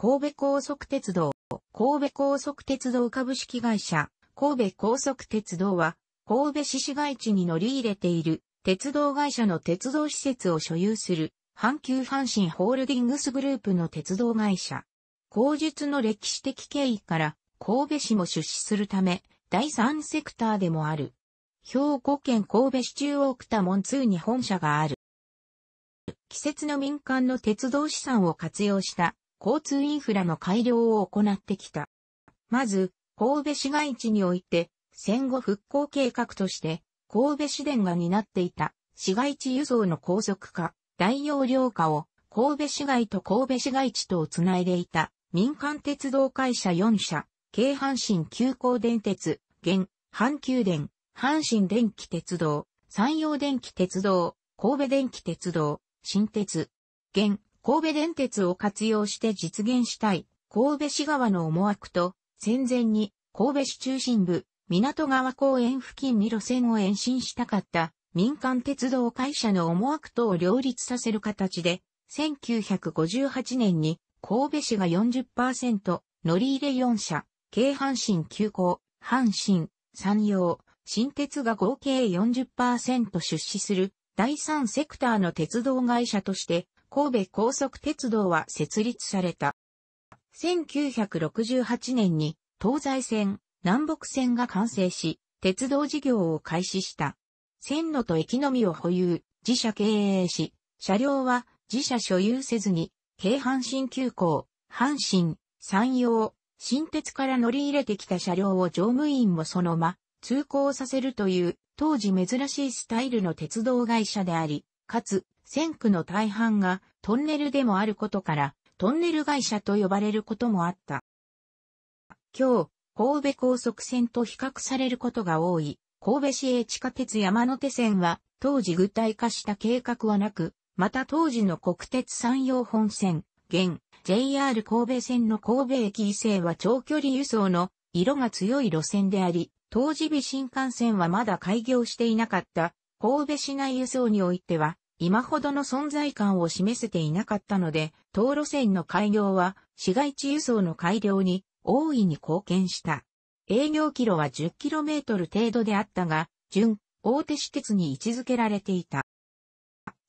神戸高速鉄道、神戸高速鉄道株式会社、神戸高速鉄道は、神戸市市街地に乗り入れている鉄道会社の鉄道施設を所有する、阪急阪神ホールディングスグループの鉄道会社。口述の歴史的経緯から神戸市も出資するため、第三セクターでもある。兵庫県神戸市中央区多門2に本社がある。季節の民間の鉄道資産を活用した交通インフラの改良を行ってきた。まず、神戸市街地において、戦後復興計画として、神戸市電が担っていた市街地輸送の高速化、大容量化を神戸市街と神戸市街地とをつないでいた民間鉄道会社4社、京阪神急行電鉄、現、阪急電、阪神電気鉄道、山陽電気鉄道、神戸電気鉄道、新鉄、現、神戸電鉄を活用して実現したい、神戸市側の思惑と、戦前に神戸市中心部、港川公園付近に路線を延伸したかった民間鉄道会社の思惑とを両立させる形で、1958年に神戸市が40%、乗り入れ4社、京阪神急行、阪神、山陽、新鉄が合計40%出資する第三セクターの鉄道会社として神戸高速鉄道は設立された。1968年に東西線、南北線が完成し、鉄道事業を開始した。線路と駅のみを保有、自社経営し、車両は自社所有せずに京阪神急行、阪神、山陽、新鉄から乗り入れてきた車両を乗務員もそのま、通行させるという、当時珍しいスタイルの鉄道会社であり、かつ、線区の大半がトンネルでもあることから、トンネル会社と呼ばれることもあった。今日、神戸高速線と比較されることが多い、神戸市営地下鉄山手線は、当時具体化した計画はなく、また当時の国鉄山陽本線、現 JR 神戸線の神戸駅以西は長距離輸送の色が強い路線であり、当時美新幹線はまだ開業していなかった神戸市内輸送においては、今ほどの存在感を示せていなかったので、当路線の開業は市街地輸送の改良に大いに貢献した。営業キロは 10km 程度であったが、準大手私鉄に位置づけられていた。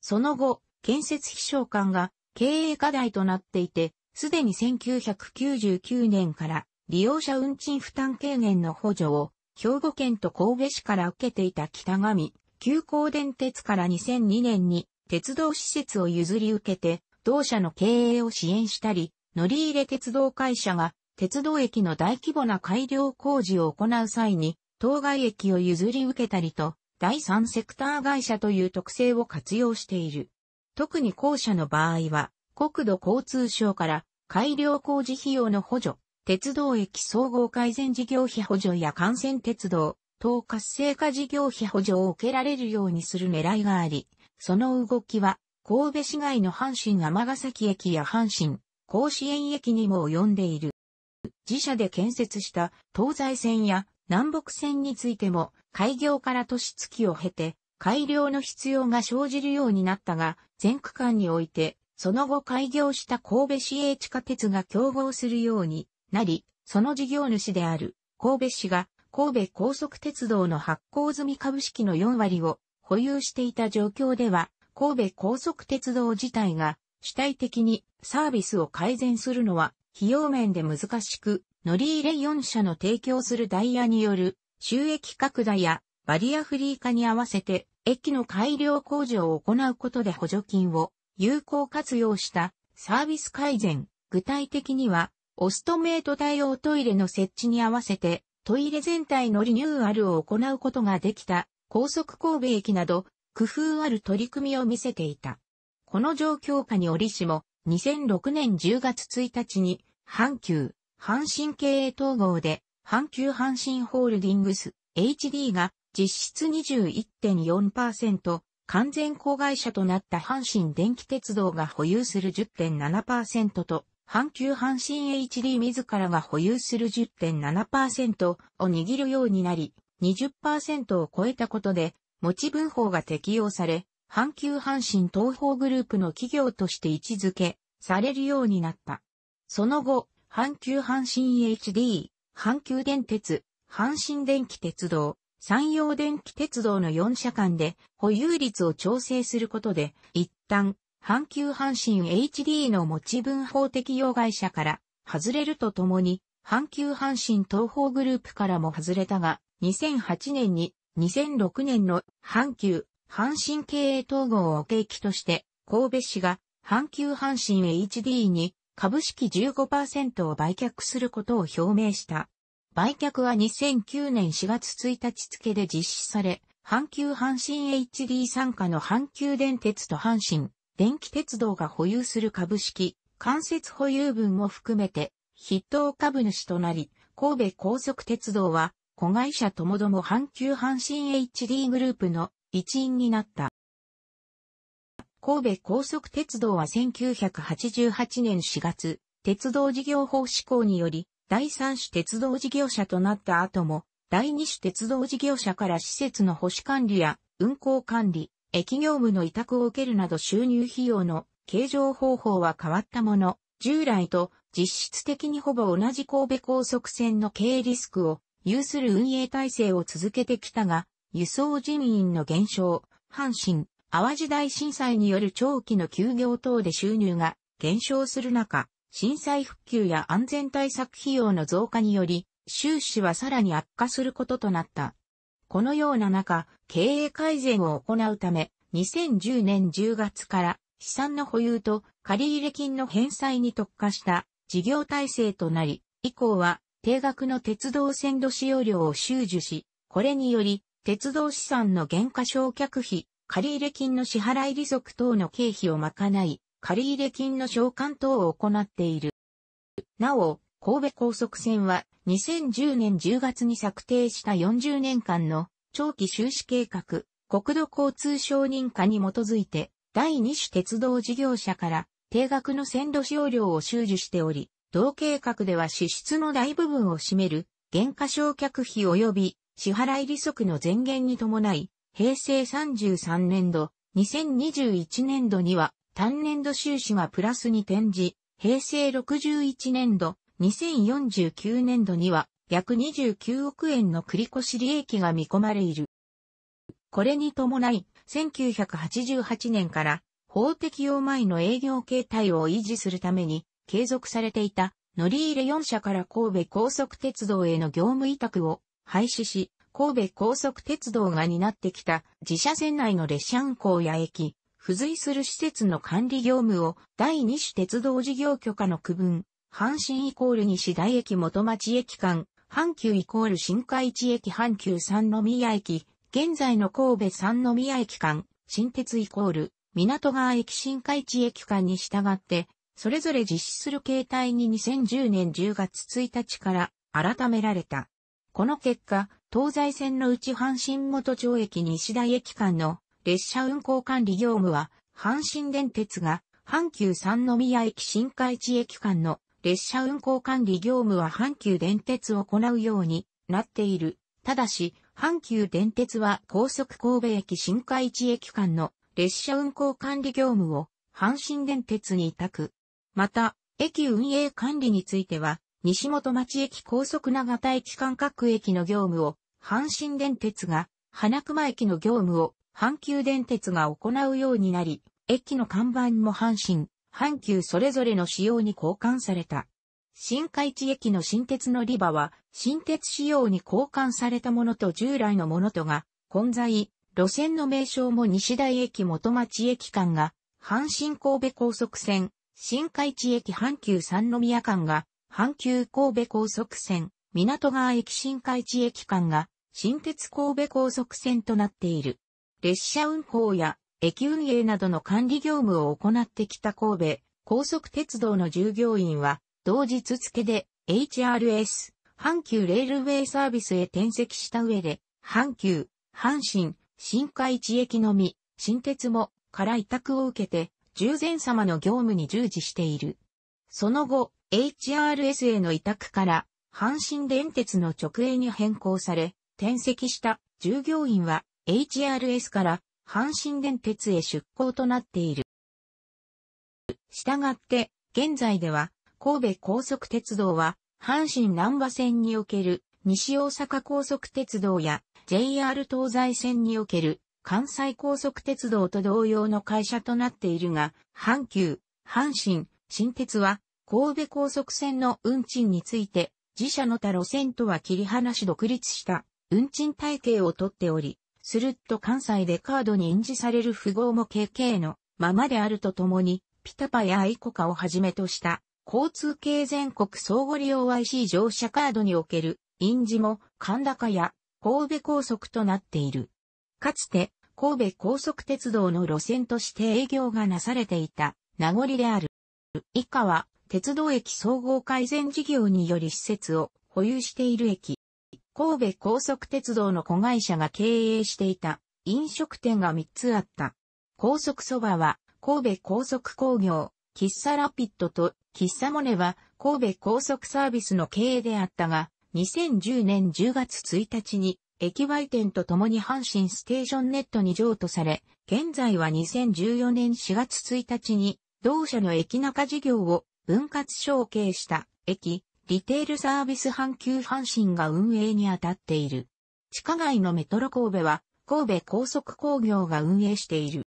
その後、建設費償館が経営課題となっていて、すでに1999年から利用者運賃負担軽減の補助を兵庫県と神戸市から受けていた北上、急行電鉄から2002年に鉄道施設を譲り受けて、同社の経営を支援したり、乗り入れ鉄道会社が鉄道駅の大規模な改良工事を行う際に、当該駅を譲り受けたりと、第三セクター会社という特性を活用している。特に後者の場合は、国土交通省から改良工事費用の補助、鉄道駅総合改善事業費補助や幹線鉄道、等活性化事業費補助を受けられるようにする狙いがあり、その動きは、神戸市街の阪神尼崎駅や阪神、甲子園駅にも及んでいる。自社で建設した東西線や南北線についても開業から年月を経て、改良の必要が生じるようになったが、全区間において、その後開業した神戸市営地下鉄が競合するようになり、その事業主である神戸市が神戸高速鉄道の発行済み株式の4割を保有していた状況では、神戸高速鉄道自体が主体的にサービスを改善するのは費用面で難しく、乗り入れ4社の提供するダイヤによる収益拡大やバリアフリー化に合わせて駅の改良工事を行うことで補助金を有効活用したサービス改善。具体的には、オストメイト対応トイレの設置に合わせてトイレ全体のリニューアルを行うことができた高速神戸駅など工夫ある取り組みを見せていた。この状況下に折しも2006年10月1日に阪急、阪神経営統合で阪急阪神ホールディングス HD が実質21.4%、完全子会社となった阪神電気鉄道が保有する10.7%と、阪急阪神 HD 自らが保有する10.7%を握るようになり、20%を超えたことで、持ち分法が適用され、阪急阪神東方グループの企業として位置づけされるようになった。その後、阪急阪神 HD、阪急電鉄、阪神電気鉄道、山陽電気鉄道の4社間で保有率を調整することで、一旦、阪急阪神 HD の持ち分法適用会社から外れるとともに、阪急阪神東方グループからも外れたが、2008年に2006年の阪急阪神経営統合を契機として、神戸市が阪急阪神 HD に株式15%を売却することを表明した。売却は2009年4月1日付で実施され、阪急阪神 HD 参加の阪急電鉄と阪神電気鉄道が保有する株式、間接保有分も含めて筆頭株主となり、神戸高速鉄道は子会社ともども阪急阪神 HD グループの一員になった。神戸高速鉄道は1988年4月、鉄道事業法施行により、第三種鉄道事業者となった後も、第二種鉄道事業者から施設の保守管理や運行管理、駅業務の委託を受けるなど収入費用の計上方法は変わったもの、従来と実質的にほぼ同じ神戸高速線の経営リスクを有する運営体制を続けてきたが、輸送人員の減少、阪神、淡路大震災による長期の休業等で収入が減少する中、震災復旧や安全対策費用の増加により、収支はさらに悪化することとなった。このような中、経営改善を行うため、2010年10月から資産の保有と借入金の返済に特化した事業体制となり、以降は定額の鉄道線路使用料を収受し、これにより、鉄道資産の減価償却費、借入金の支払い利息等の経費を賄い、借入金の償還等を行っている。なお、神戸高速線は2010年10月に策定した40年間の長期収支計画、国土交通省認可に基づいて、第二種鉄道事業者から定額の線路使用料を収受しており、同計画では支出の大部分を占める原価償却費及び支払い利息の前減に伴い、平成33年度、2021年度には単年度収支がプラスに転じ、平成61年度、2049年度には約29億円の繰越利益が見込まれいる。これに伴い、1988年から法適用前の営業形態を維持するために継続されていた乗り入れ4社から神戸高速鉄道への業務委託を廃止し、神戸高速鉄道が担ってきた自社線内の列車運行や駅、付随する施設の管理業務を第二種鉄道事業許可の区分、阪神イコール西大駅元町駅間、阪急イコール新海地駅阪急三宮駅、現在の神戸三宮駅間、新鉄イコール港川駅新海地駅間に従って、それぞれ実施する形態に2010年10月1日から改められた。この結果、東西線のうち阪神元町駅西大駅間の列車運行管理業務は、阪神電鉄が、阪急三宮駅新海地駅間の列車運行管理業務は阪急電鉄を行うようになっている。ただし、阪急電鉄は高速神戸駅新海地駅間の列車運行管理業務を阪神電鉄に委託。また、駅運営管理については、西本町駅高速長田駅間各駅の業務を阪神電鉄が、花熊駅の業務を阪急電鉄が行うようになり、駅の看板も阪神、阪急それぞれの仕様に交換された。新海地駅の新鉄のリバは、新鉄仕様に交換されたものと従来のものとが混在、路線の名称も西大駅元町駅間が、阪神神戸高速線、新海地駅阪急三宮間が、阪急神戸高速線、港川駅新海地駅間が、新鉄神戸高速線となっている。列車運行や駅運営などの管理業務を行ってきた神戸高速鉄道の従業員は同日付で HRS 阪急レールウェイサービスへ転籍した上で阪急、阪神、新海地駅のみ、新鉄もから委託を受けて従前様の業務に従事している。その後、HRS への委託から阪神電鉄の直営に変更され、転籍した従業員は HRS から阪神電鉄へ出向となっている。したがって、現在では、神戸高速鉄道は、阪神南波線における西大阪高速鉄道や JR 東西線における関西高速鉄道と同様の会社となっているが、阪急、阪神、新鉄は神戸高速線の運賃について自社の他路線とは切り離し独立した運賃体系をとっており、するっと関西でカードに印字される符号も KK のままであるとともに、ピタパやアイコカをはじめとした交通系全国相互利用 IC 乗車カードにおける印字も神高や神戸高速となっている。かつて神戸高速鉄道の路線として営業がなされていた名残である。以下は鉄道駅総合改善事業により施設を保有している駅。神戸高速鉄道の子会社が経営していた飲食店が3つあった。高速そばは神戸高速工業、喫茶ラピットと喫茶モネは神戸高速サービスの経営であったが、2010年10月1日に駅売店とともに阪神ステーションネットに譲渡され、現在は2014年4月1日に同社の駅中事業を分割承継した駅、リテールサービス阪急阪神が運営に当たっている。地下街のメトロ神戸は神戸高速工業が運営している。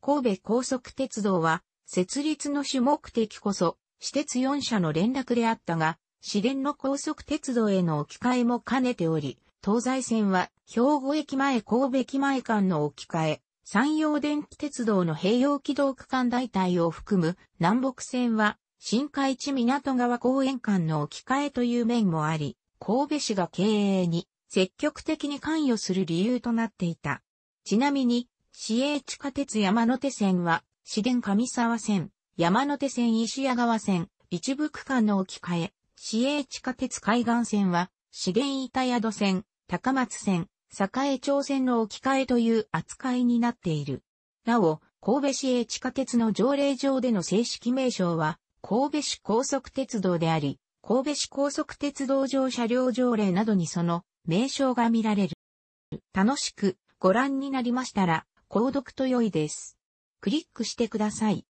神戸高速鉄道は設立の主目的こそ、私鉄4社の連絡であったが、市電の高速鉄道への置き換えも兼ねており、東西線は兵庫駅前神戸駅前間の置き換え、山陽電気鉄道の併用軌道区間代替を含む南北線は新海地港川公園間の置き換えという面もあり、神戸市が経営に積極的に関与する理由となっていた。ちなみに、市営地下鉄山手線は市電上沢線、山手線石屋川線、一部区間の置き換え、市営地下鉄海岸線は、市電板宿線、高松線、栄町線の置き換えという扱いになっている。なお、神戸市営地下鉄の条例上での正式名称は、神戸市高速鉄道であり、神戸市高速鉄道上車両条例などにその名称が見られる。楽しくご覧になりましたら、購読と良いです。クリックしてください。